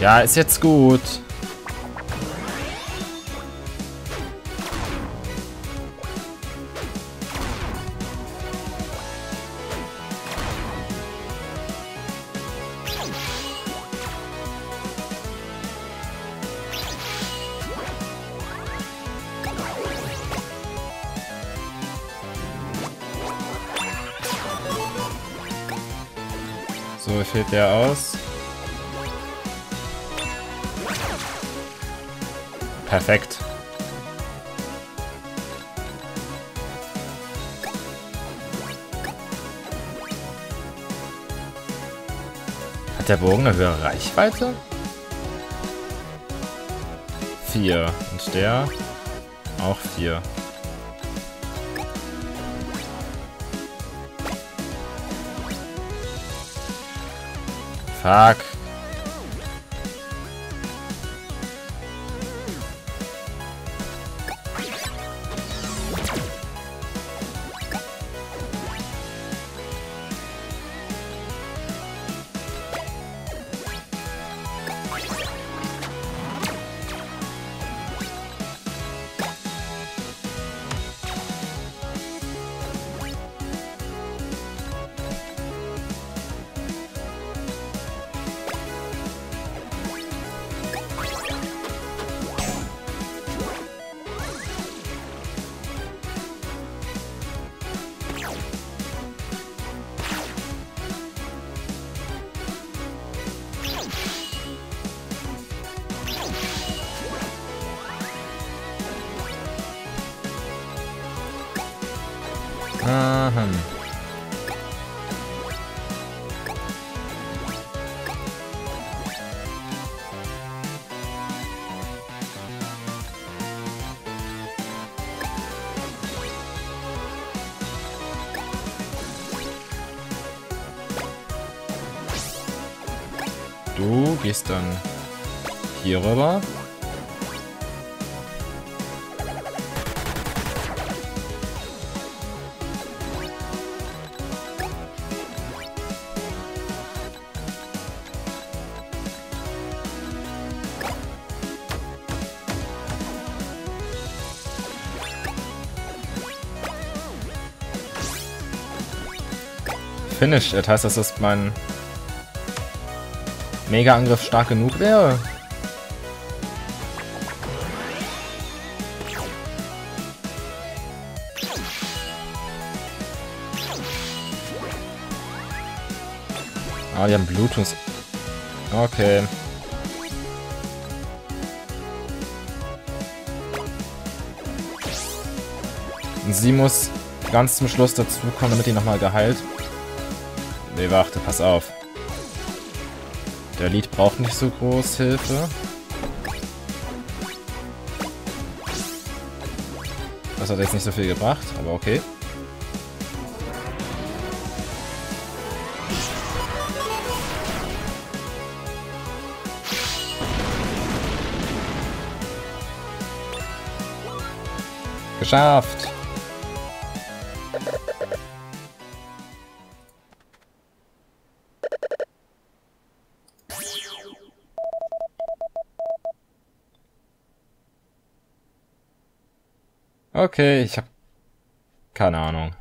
Ja, ist jetzt gut. Perfekt. Hat der Bogen eine höhere Reichweite? Vier. Und der? Auch vier. Fuck. Aha. Du gehst dann hier rüber. Finish it. Heißt das, dass mein Mega-Angriff stark genug wäre? Ah, die haben Bluetooth. Okay. Und sie muss ganz zum Schluss dazu kommen, damit die nochmal geheilt. Nee, warte, pass auf. Der Lied braucht nicht so groß Hilfe. Das hat jetzt nicht so viel gebracht, aber okay. Geschafft! Okay, ich habe keine Ahnung.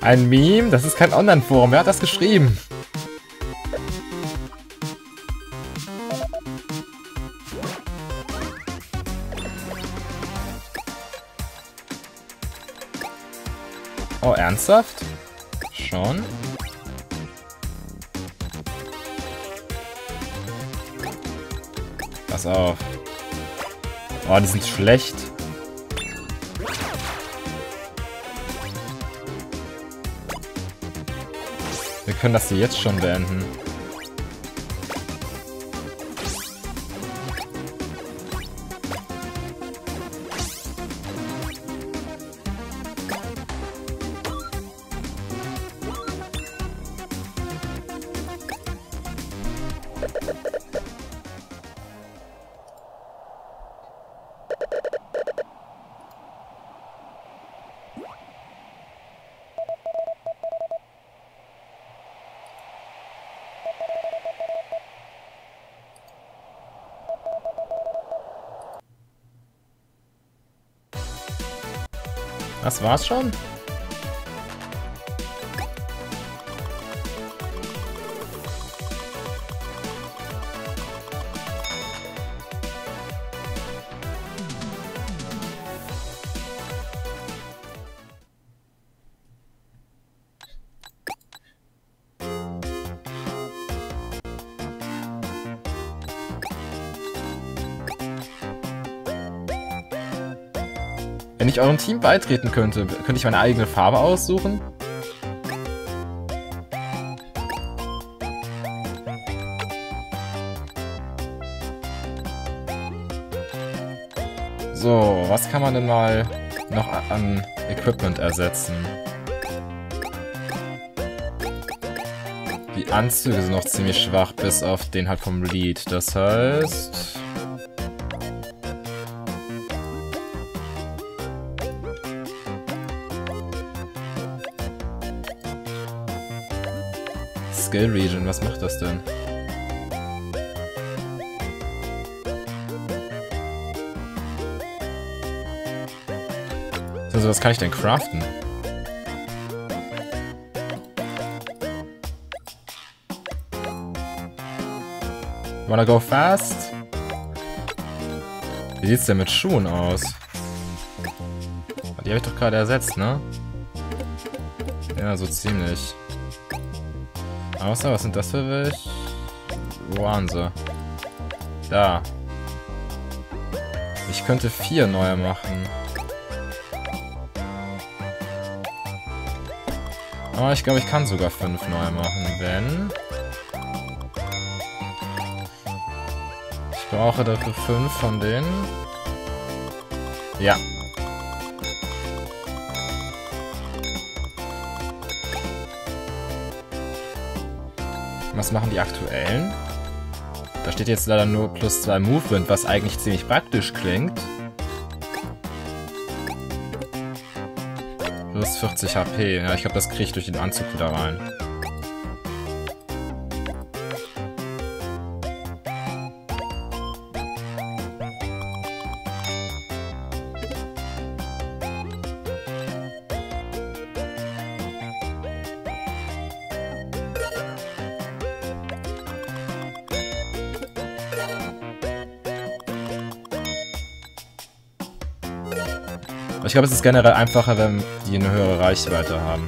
Ein Meme? Das ist kein Online-Forum. Wer hat das geschrieben? Oh, ernsthaft? Schon? Pass auf. Oh, die sind schlecht. Wir können das hier jetzt schon beenden. Das war's schon? Wenn ich eurem Team beitreten könnte, könnte ich meine eigene Farbe aussuchen? So, was kann man denn mal noch an Equipment ersetzen? Die Anzüge sind noch ziemlich schwach, bis auf den halt vom Lead. Das heißt... Skill Region, was macht das denn? Also was kann ich denn craften? Wanna go fast? Wie sieht's denn mit Schuhen aus? Die habe ich doch gerade ersetzt, ne? Ja, so ziemlich. Außer, was sind das für welche? Wo waren sie? Da. Ich könnte vier neue machen. Aber ich glaube, ich kann sogar fünf neue machen, wenn... Ich brauche dafür fünf von denen. Ja, Was machen die aktuellen? Da steht jetzt leider nur plus 2 Movement, was eigentlich ziemlich praktisch klingt. Plus 40 HP. Ja, ich glaube, das kriege ich durch den Anzug wieder rein. Ich glaube, es ist generell einfacher, wenn die eine höhere Reichweite haben.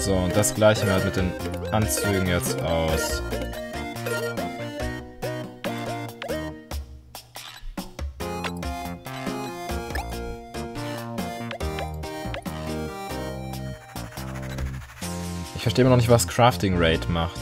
So, und das gleichen wir halt mit den Anzügen jetzt aus. Verstehe immer noch nicht, was Crafting Rate macht.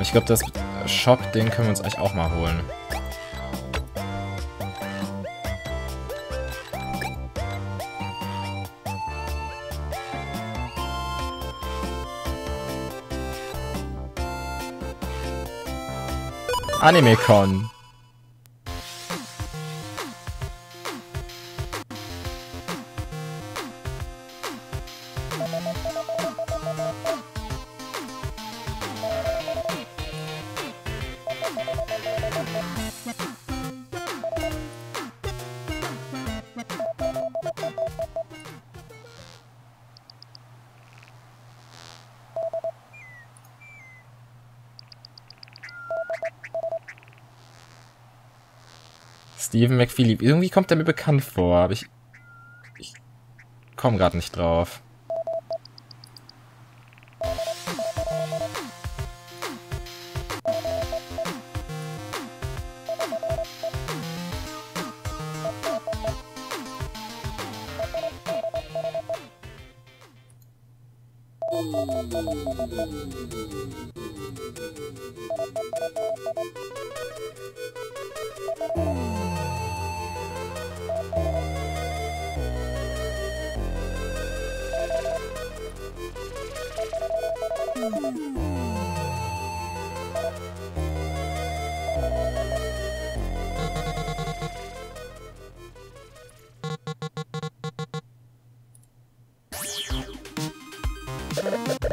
Ich glaube, das Shop-Ding können wir uns eigentlich auch mal holen. AnimeCon. Stephen McFeely. Irgendwie kommt er mir bekannt vor, aber ich... Ich komme gerade nicht drauf.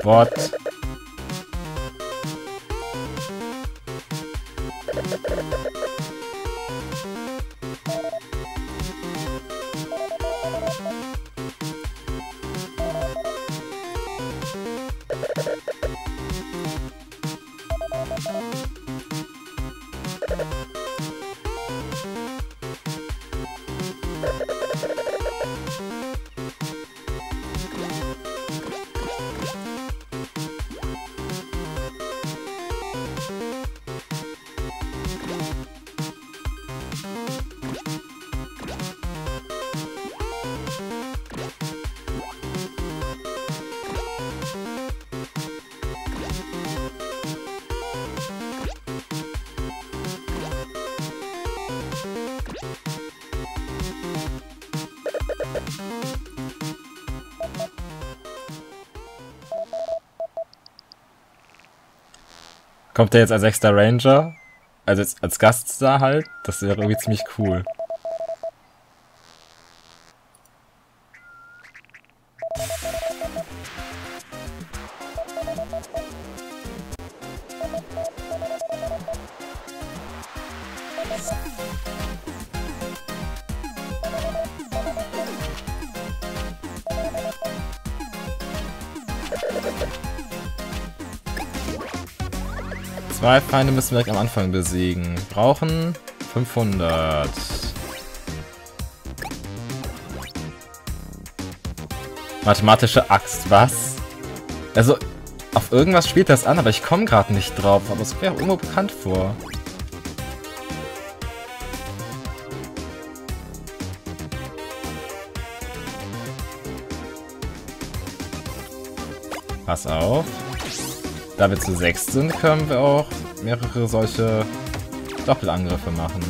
What? Kommt der jetzt als sechster Ranger? Also als, Gaststar halt? Das wäre irgendwie ziemlich cool. Zwei Feinde müssen wir direkt am Anfang besiegen. Wir brauchen 500. Mathematische Axt, was? Also, auf irgendwas spielt das an, aber ich komme gerade nicht drauf. Aber es kommt mir auch irgendwo bekannt vor. Pass auf. Da wir zu sechs sind, können wir auch mehrere solche Doppelangriffe machen.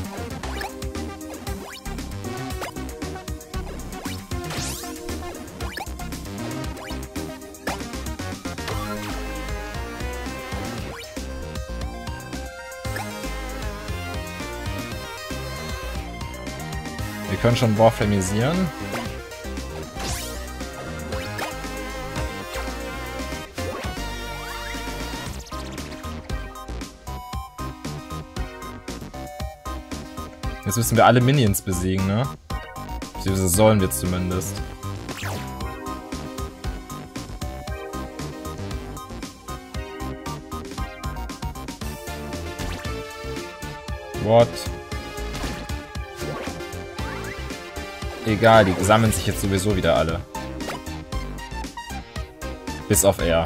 Wir können schon Warframisieren. Jetzt müssen wir alle Minions besiegen, ne? Beziehungsweise sollen wir zumindest. What? Egal, die sammeln sich jetzt sowieso wieder alle. Bis auf er.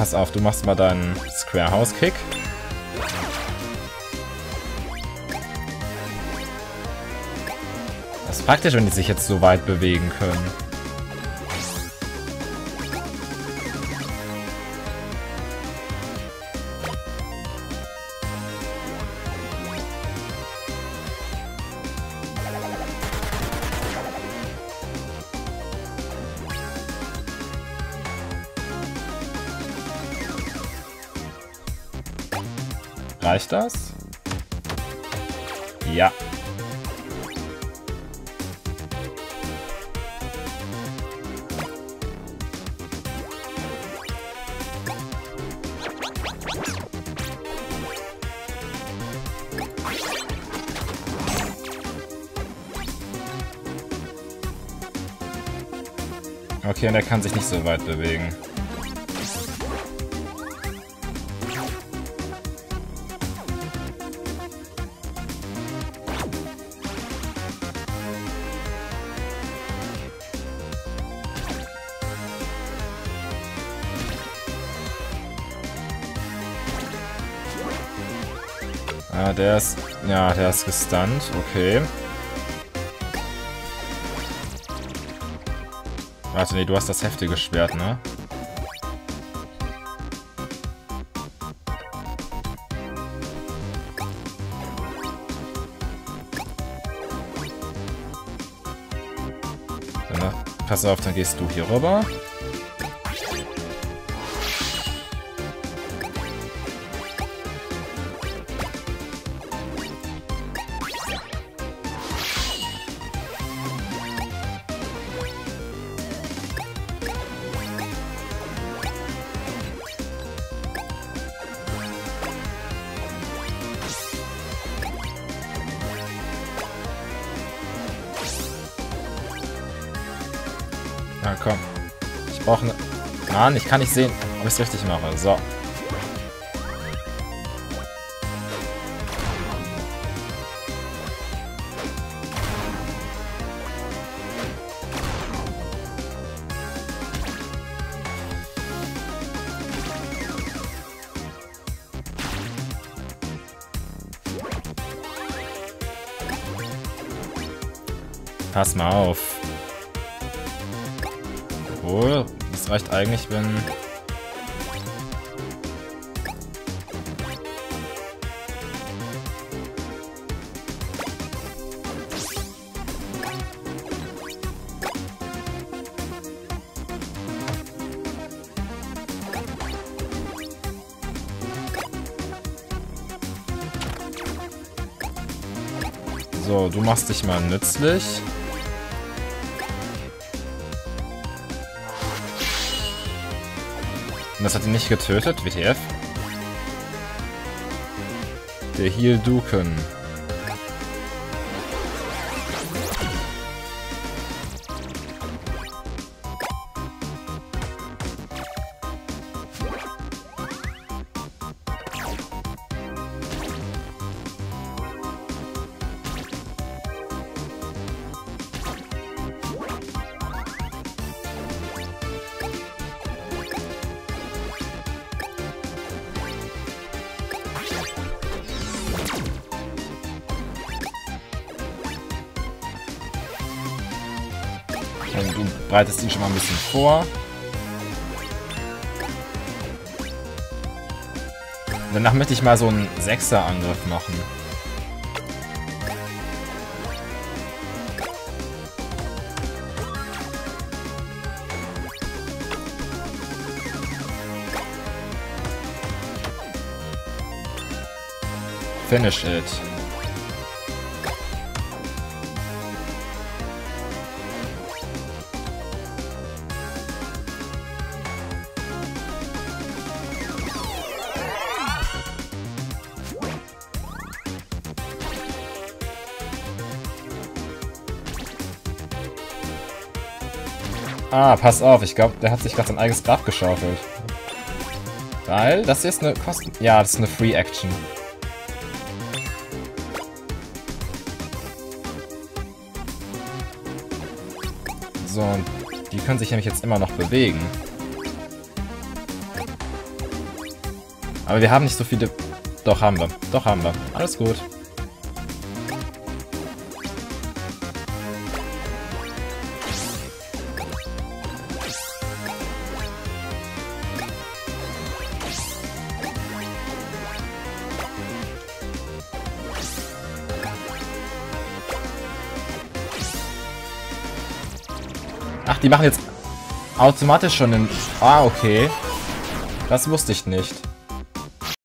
Pass auf, du machst mal deinen Square House Kick. Das ist praktisch, wenn die sich jetzt so weit bewegen können. Reicht das? Ja. Okay, und er kann sich nicht so weit bewegen. Ja, der ist... Ja, der ist gestunt. Okay. Warte, nee, du hast das heftige Schwert, ne? Pass auf, dann gehst du hier rüber. Ich brauche ne... Mann, ich kann nicht sehen, ob ich es richtig mache. So. Pass mal auf. Obwohl, das reicht eigentlich, wenn... So, du machst dich mal nützlich. Und das hat ihn nicht getötet? WTF? Der Heal Duken. Und du breitest ihn schon mal ein bisschen vor. Danach möchte ich mal so einen Sechser-Angriff machen. Finish it. Ah, pass auf, ich glaube, der hat sich gerade sein eigenes Grab geschaufelt. Weil, das hier ist eine Kosten... Ja, das ist eine Free Action. So, und die können sich nämlich jetzt immer noch bewegen. Aber wir haben nicht so viele... Doch, haben wir. Doch, haben wir. Alles gut. Die machen jetzt automatisch schon den... Ah, okay. Das wusste ich nicht.